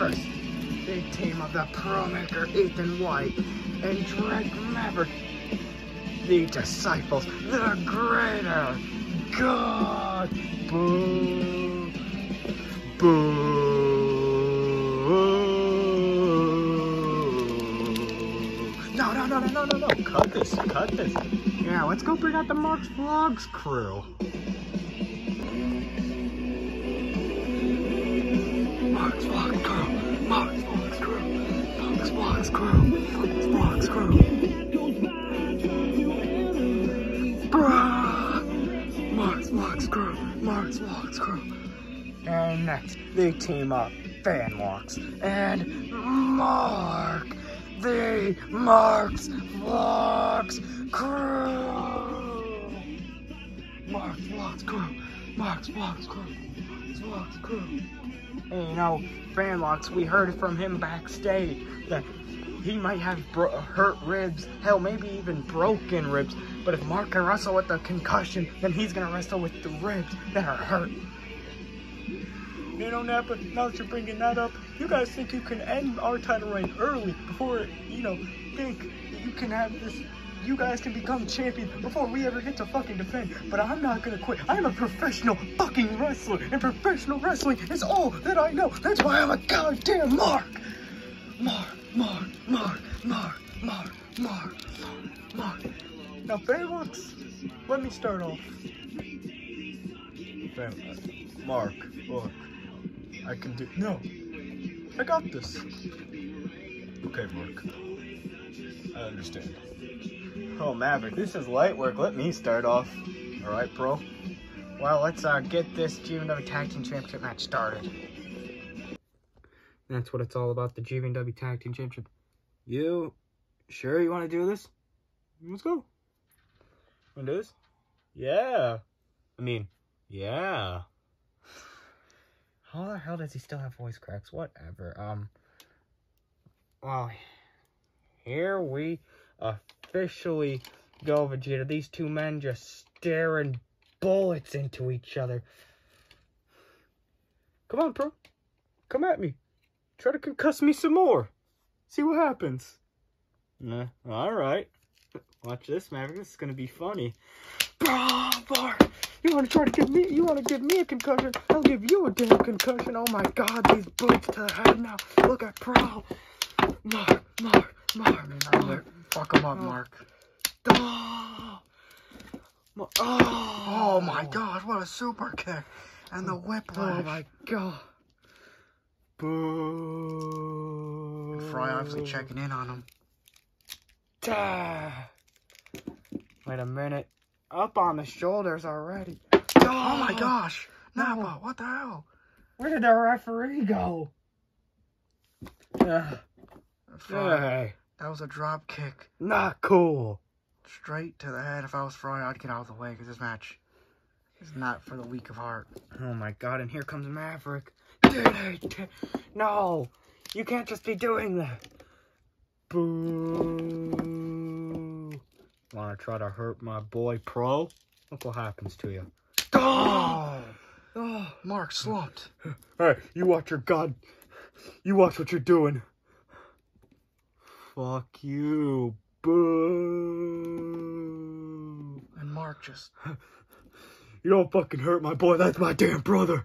first, the team of the Pro Maker Ethan White and Drake Maverick. The disciples, the greater God. No, no, no, no, no, no, no. Cut this, cut this. Yeah, let's go bring out the Mark's Vlogs crew. Mark's Vlogs crew. Mark's Vlogs crew. Mark's Vlogs crew. Mark's Vlogs crew. Mark's Vlogs crew. And next, the team up Fanlocks and Mark, the Mark's Vlogs crew. Mark's Vlogs crew. Mark's Vlogs crew. Mark's Vlogs crew. And you know, Fanlocks, we heard from him backstage that he might have hurt ribs, hell, maybe even broken ribs. But if Mark can wrestle with the concussion, then he's gonna wrestle with the ribs that are hurt. You know, Nappa, now that you're bringing that up, you guys think you can end our title reign early before, you know, think you can have this, you guys can become champion before we ever get to fucking defend. But I'm not gonna quit. I'm a professional fucking wrestler, and professional wrestling is all that I know. That's why I'm a goddamn Mark. Mark, Mark, Mark, Mark, Mark, Mark, Mark, Mark. Now, Fairlocks, let me start off. Mark, look. I can do. No. I got this. Okay, Mark. I understand. Oh, Maverick, this is light work. Let me start off. All right, bro. Well, let's uh, get this GMW Tag Team Championship match started. That's what it's all about, the GMW Tag Team Championship. You sure you want to do this? Let's go. Want to do this? Yeah. I mean, yeah. How the hell does he still have voice cracks? Whatever. Um. Well, here we officially go, Vegeta. These two men just staring bullets into each other. Come on, bro. Come at me. Try to concuss me some more. See what happens. Nah, all right. Watch this, Maverick. This is gonna be funny. Bro, you wanna try to give me? You wanna give me a concussion? I'll give you a damn concussion. Oh my God, these bullets to the head now. Look at Pro. Mark, Mark, Mark, Mark. Fuck him up, oh. Mark. Oh, oh, Oh my oh. god, what a super kick. And the whiplash. Oh my God. Boo. Fry obviously checking in on him. Da. Wait a minute. Up on the shoulders already. Oh my gosh. Nappa, oh. what the hell? Where did the referee go? Fry, that was a drop kick. not cool. Straight to the head. If I was Fry, I'd get out of the way because this match is not for the weak of heart. Oh my god, and here comes Maverick. No, you can't just be doing that. Boo. Wanna try to hurt my boy Pro? Look what happens to you. Oh! Oh, Mark slumped. Hey, you watch your god. You watch what you're doing. Fuck you. Boo. And Mark just. You don't fucking hurt my boy. That's my damn brother.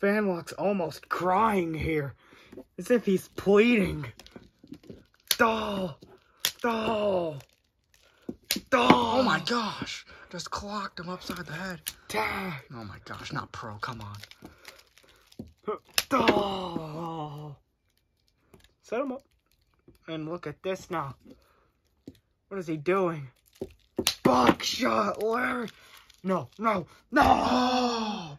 Fanlock's almost crying here. As if he's pleading. Doll. Doll. Doll. Oh my gosh! Just clocked him upside the head. Tag. Oh my gosh, not pro, come on. Doll. Set him up. And look at this now. What is he doing? Buckshot, Larry. No, no, no. Oh,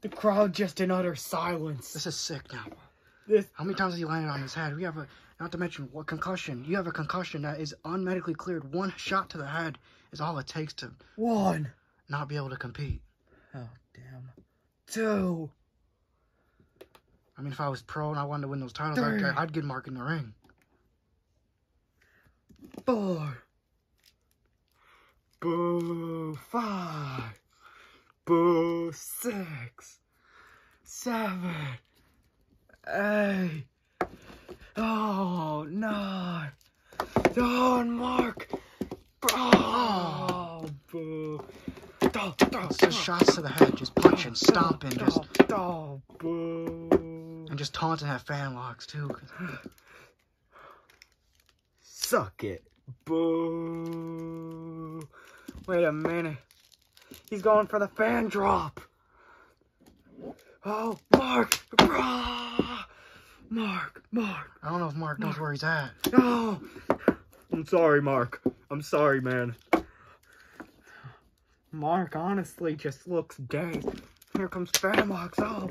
The crowd just in utter silence. This is sick now. This How many times has he landed on his head? We have a, not to mention, what concussion. You have a concussion that is unmedically cleared. One shot to the head is all it takes to. one. not be able to compete. Oh, damn. Two. I mean, if I was pro and I wanted to win those titles, Three. I'd, I'd get Mark in the ring. Four. Boo. Five. Boo. Six. Seven. Eight. Oh, nine. Don Mark. Oh, boo. Oh, just shots to the head, just punching, stomping, just oh, boo. and just taunting at fan locks too. Suck it. Boo. Wait a minute. He's going for the fan drop. Oh, Mark. Ah. Mark, Mark. I don't know if Mark knows where he's at. No. I'm sorry, Mark. I'm sorry, man. Mark honestly just looks dead. Here comes Fanbox. Oh.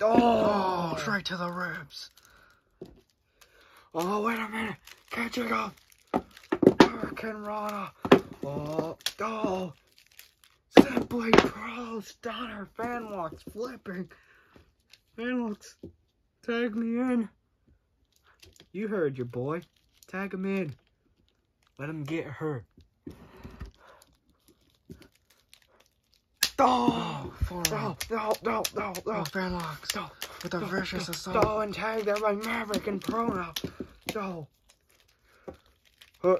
Oh, Oh. straight to the ribs. Oh, wait a minute. Catching up. Hurricanrana. Oh, oh. Simply Pro Stunner. Fan walks flipping. Walks. Tag me in. You heard your boy. Tag him in. Let him get hurt. Oh, no, no, no, no, no. Fan locks. No. With a vicious assault. Go and tag there by Maverick and Prono. Go. Uh,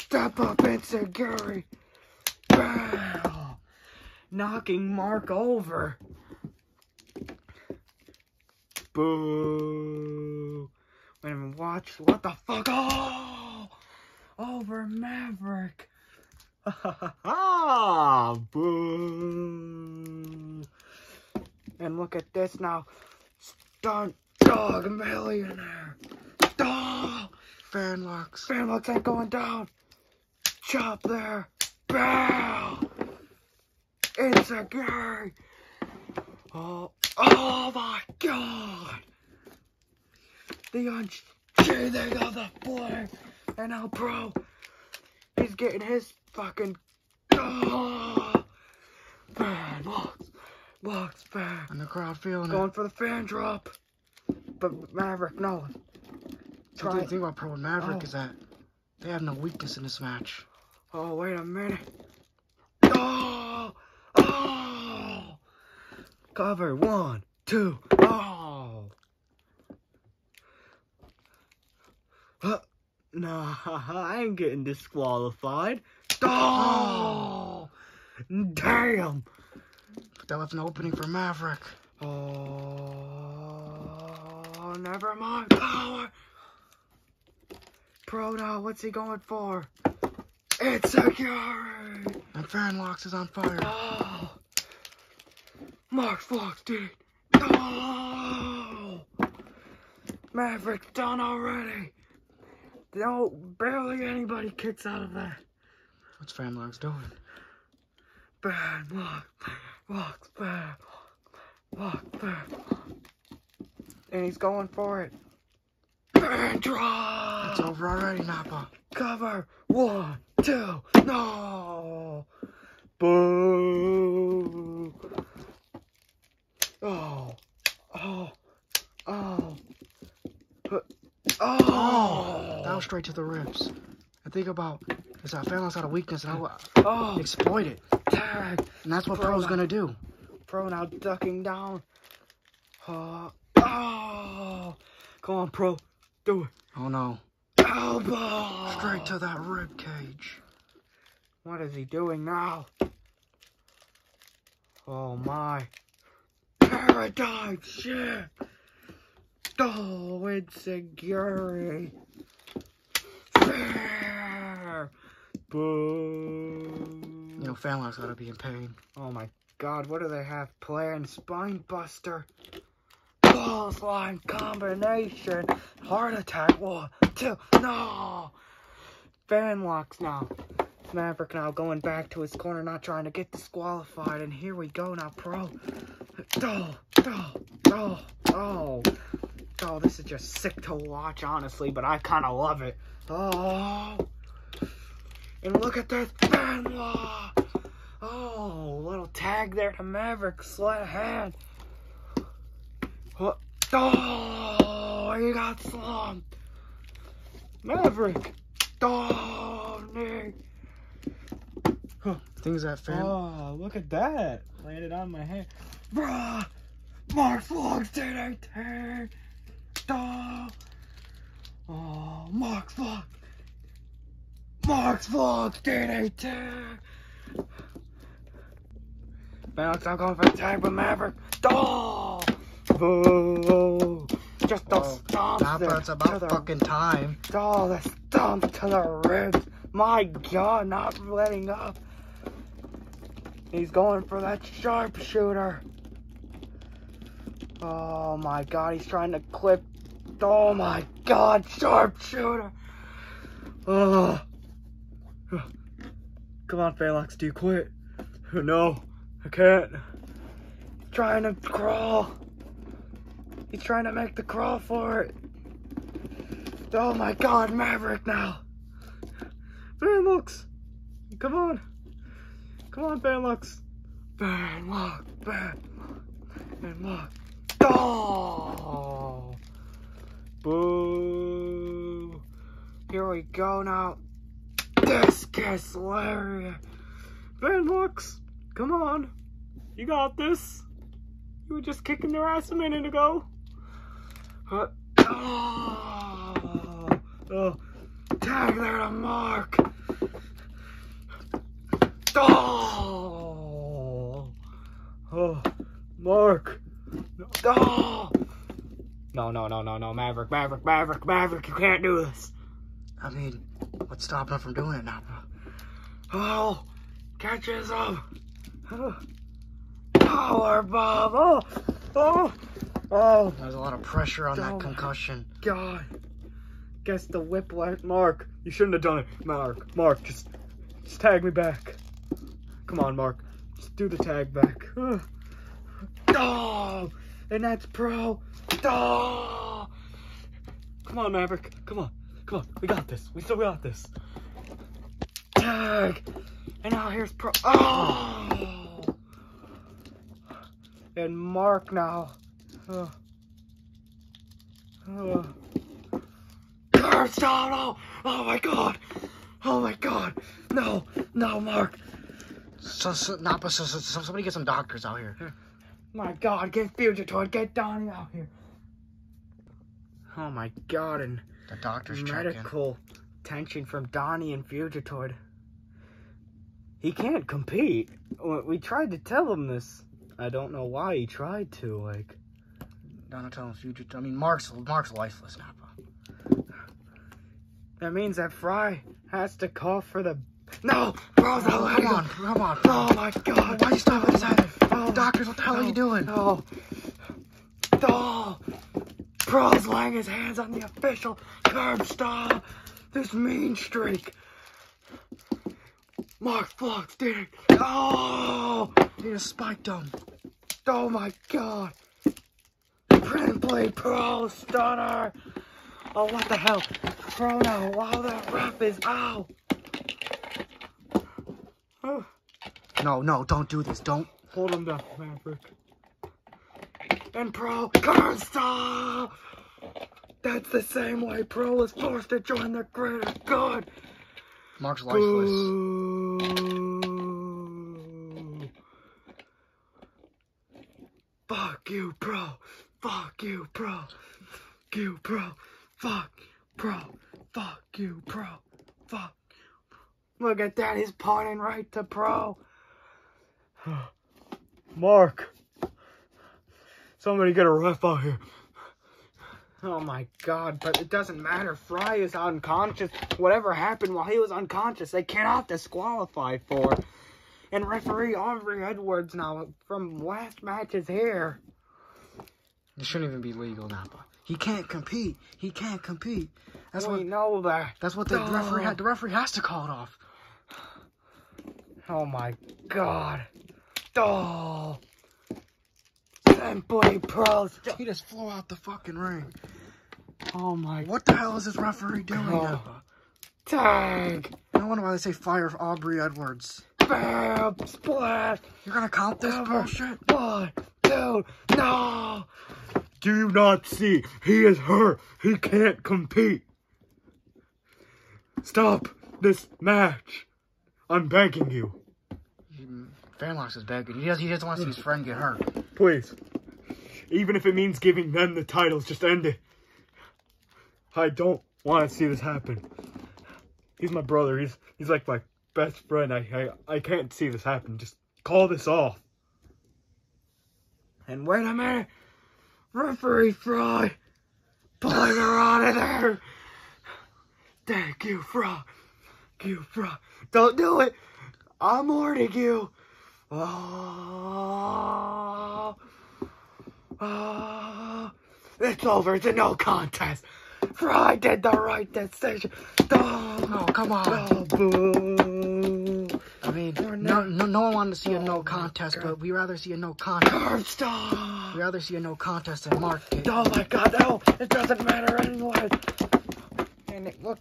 step up into Gary. Bam. Knocking Mark over. Boo. Wait a minute, watch. What the fuck? Oh! Over Maverick. Ah, boo. And look at this now. Stunt dog millionaire. Dog. Fan locks. Fan looks like going down. Chop there. Bow. It's a guy. Oh, oh my god. The unsheathing of the flame. And now, bro, he's getting his fucking. Oh, bad looks. Looks bad. And the crowd feeling Going it. for the fan drop. But Maverick, no. The Try. thing about Pro and Maverick Oh. is that they have no weakness in this match. Oh, wait a minute. Oh! Oh! Cover. one, two, oh! Oh! Nah, I ain't getting disqualified. Oh! Damn! That left an opening for Maverick. Oh, never mind. Power. Pro now, what's he going for? It's a Gary. And fan locks is on fire. Oh, Mark Fox did it. Oh, Maverick's done already. No, barely anybody kicks out of that. What's fan locks doing? Bad walk, walks bad, walk bad. And he's going for it. And drop. It's over already, Nappa. Cover. One, two, no. Boo. Oh. Oh. Oh. Huh. Was straight to the ribs. And think about is that fan locks had a weakness and I would Oh. exploit it. Tag. And that's what Pro Pro's gonna do. Pro now ducking down. Uh, oh. Come on, Pro. Do it. Oh no. Elbow. Straight to that rib cage. What is he doing now? Oh my. Paradigm shit. Oh, insecurity. Boo. You know, fan locks gotta be in pain. Oh my god, what do they have planned? Spine buster. Balls line combination. Heart attack. One, two, no. Fan locks now. Maverick now going back to his corner, not trying to get disqualified. And here we go now, pro. Oh, oh, oh, oh. Oh, this is just sick to watch, honestly, but I kind of love it. Oh. And look at this fan lock. Oh. tag there to Maverick. Of hand. Oh, he got slumped. Maverick. Oh, Nick. Things that fan. Oh, look at that. Landed on my head. Bruh. Mark Vlogs did a tag. Oh, oh Mark's Vlog. Mark's Vlogs did a tag. Alex, I'm going for a tag with Maverick. Oh! Boo! Just the Oh, stomps Stop, there it's about the- fucking time. Oh, the stomp to the ribs. My God, not letting up. He's going for that sharpshooter. Oh my God, he's trying to clip. Oh my God, sharpshooter. Oh. Come on, Phalanx, do you quit? No, I can't. He's trying to crawl. He's trying to make the crawl for it. Oh my god, Maverick now! Vanlux! Come on! Come on, Vanlux! Vanlux! Vanlux! Vanlux! Oh! Boo! Here we go now. This gets Discus Lariat! Vanlux! Come on! You got this! You were just kicking their ass a minute ago! Huh? Oh, oh, tag there to Mark. Oh, oh, Mark. Oh. No, no, no, no, no, Maverick, Maverick, Maverick, Maverick, you can't do this. I mean, what's stopping him from doing it now, bro? Oh, catches him. Oh, power bomb. Oh, oh, oh. There's a lot of pressure on Oh that concussion. God. Guess the whip whiplash. Mark, you shouldn't have done it. Mark, Mark, just, just tag me back. Come on, Mark. Just do the tag back. Oh, and that's pro. Oh. Come on, Maverick. Come on. Come on. We got this. We still got this. Tag. And now here's pro. Oh. And Mark now. Uh. Uh. Oh. Oh. Cristiano! Oh my god! Oh my god! No! No, Mark! So, so, Napa, so, so, so somebody get some doctors out here. My god, get Fugitoid, get Donnie out here! Oh my god, and The doctors checking. medical attention from Donnie and Fugitoid. He can't compete. We we tried to tell him this. I don't know why he tried to, like. Donatello future. I mean, Mark's Mark's lifeless, Napa. That means that Fry has to call for the. No! Bro's not Oh, come on, come on. Oh my god! Why you stopping his head? Oh, Doctors, what the hell are you doing? No. Oh. Pro's laying his hands on the official curb stop. This mean streak. Mark Flux did it. Oh. He just spiked him. Oh my god. Print Blade Pro Stunner. Oh, what the hell? Now. Wow, that ref is out. Oh. No, no, don't do this. Don't. Hold him down, Maverick. And Pro can't stop! That's the same way Pro is forced to join the greater good. Mark's lifeless. Boo. Fuck you, Pro. Fuck you, Pro. Fuck you, Pro. Fuck, Pro. Fuck you, Pro. Fuck. Look at that, he's pointing right to Pro. Mark. Somebody get a ref out here. Oh my god, but it doesn't matter. Fry is unconscious. Whatever happened while he was unconscious, they cannot disqualify for. And referee Aubrey Edwards now from last match is here. It shouldn't even be legal, Napa. He can't compete. He can't compete. That's we what. know that. That's what the Oh. referee had. The referee has to call it off. Oh my god. Oh. Simply Pro. He just flew out the fucking ring. Oh my What the hell is this referee doing, Oh. Napa? tag. No wonder why they say fire Aubrey Edwards. Bam. Splat. last. You're gonna count this Cover. bullshit? One, two, no! Do you not see? He is hurt. He can't compete. Stop this match. I'm begging you. Fanlocks is begging. He doesn't, he doesn't want to see his friend get hurt. Please. Even if it means giving them the titles, just end it. I don't want to see this happen. He's my brother. He's he's like my best friend. I I, I can't see this happen. Just call this off. And wait a minute. Referee Fry. Pulling her out of there. Thank you, Fry. Thank you, Fry. Don't do it. I'm warning you. Oh. Oh. It's over. It's a no contest. Fry did the right decision. Oh, Oh, come on. oh, boo. I mean, no, no, no one wanted to see a Oh no contest, but we rather see a no contest. Curb stop. We rather see a no contest than Mark get. Oh my god, no, it doesn't matter anyway. And it look.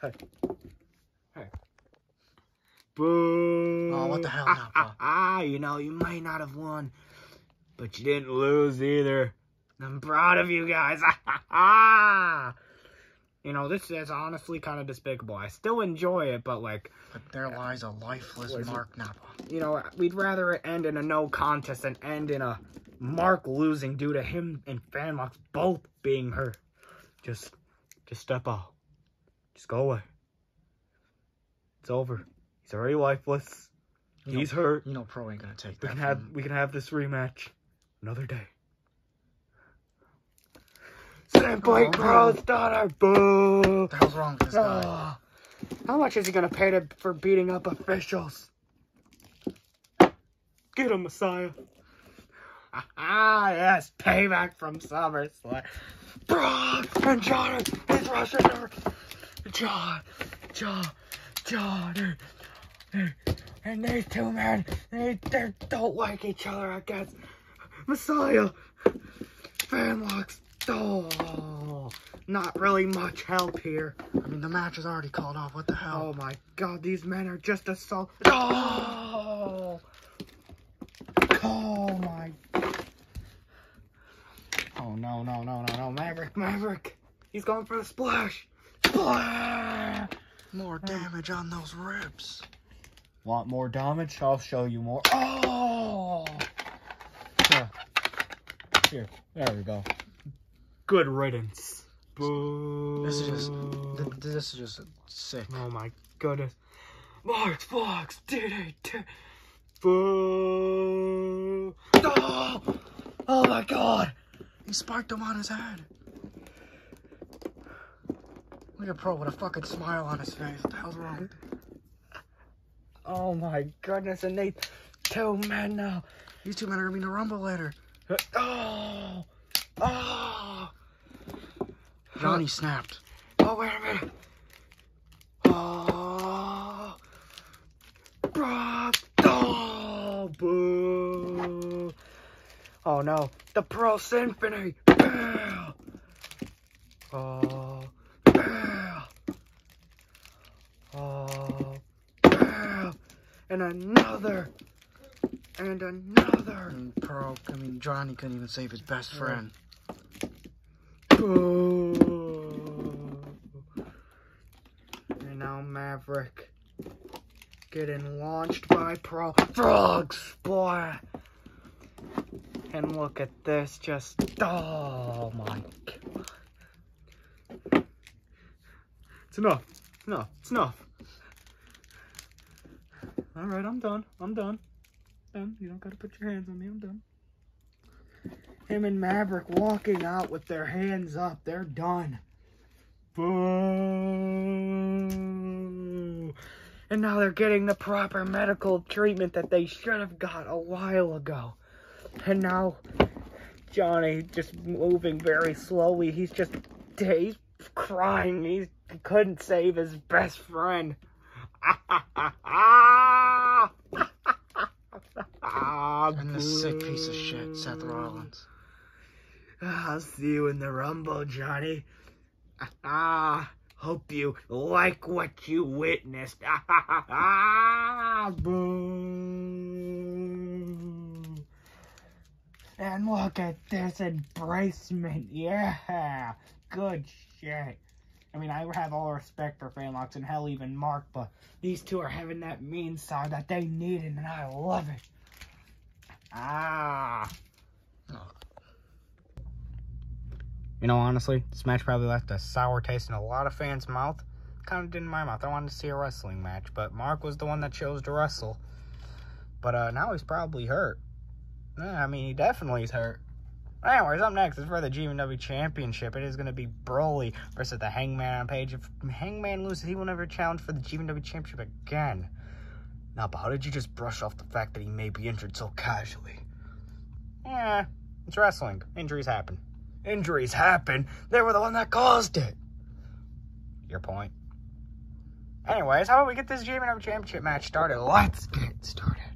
Hey. Hey. Boo. Oh, what the hell now, Paul? Ah, you know, you might not have won, but you didn't lose either. I'm proud of you guys. Ah. You know, this is honestly kind of despicable. I still enjoy it, but like, But there lies a lifeless What is it? Mark Napa. you know, we'd rather it end in a no contest than end in a Mark losing due to him and Fanmox both being hurt. Just, just step out. Just go away. It's over. He's already lifeless. You know, He's hurt. You know, Pro ain't gonna take We that. can have we can have this rematch another day. Simply Crow's daughter. Boo. The hell's wrong with this guy? Ah. how much is he gonna pay to, for beating up officials? Get him, Messiah. Ah, yes, payback from SummerSlam. Brock and John is rushing her. John, John, John, and, these two men, they, they don't like each other, I guess. Messiah, Fanlocks, oh, not really much help here. I mean, the match is already called off. What the hell? Oh my god, these men are just assault. Oh! Oh my. Oh no, no, no, no, no. Maverick, Maverick. He's going for the splash. Splash! More damage on those ribs. Want more damage? I'll show you more. Oh! Here. Here. There we go. Good riddance. Boo. This is just, th- this is just sick. Oh my goodness. Mark Fox did it. Boo. Oh, oh my god. He spiked him on his head. Look at Pro with a fucking smile on his face. What the hell's wrong? Oh my goodness. And they two men now. These two men are gonna be in the Rumble later. Oh. Oh. Johnny snapped. Oh, wait a minute. Oh. Brock. Oh, boo. Oh, no. The Pro Symphony. Oh. Yeah. Oh. Yeah. And another. And another. And Pro, I mean, Johnny couldn't even save his best friend. Boo. And now Maverick getting launched by Pro Frogs, boy. And look at this, just oh my god. It's enough. It's enough. It's enough. Alright, I'm done. I'm done. Done. You don't gotta put your hands on me, I'm done him and Maverick walking out with their hands up. They're done. Boo. And now they're getting the proper medical treatment that they should have got a while ago. And now Johnny just moving very slowly. He's just he's crying. He's, he couldn't save his best friend and the sick piece of shit, Seth Rollins. I'll see you in the Rumble, Johnny. Hope you like what you witnessed. And look at this embracement. Yeah, good shit. I mean, I have all respect for Fanlocks and hell, even Mark, but these two are having that mean side that they needed, and I love it. Ah. You know, honestly, this match probably left a sour taste in a lot of fans' mouth. Kind of did in my mouth. I wanted to see a wrestling match, but Mark was the one that chose to wrestle. But uh, now he's probably hurt. Yeah, I mean, he definitely is hurt. Anyways, up next is for the GMW Championship. It is going to be Broly versus the Hangman Adam Page. If Hangman loses, he will never challenge for the GMW Championship again. Now, but how did you just brush off the fact that he may be injured so casually? Yeah, it's wrestling. Injuries happen. Injuries happen. They were the one that caused it. Your point. Anyways, how about we get this GMW Championship match started? Let's get started.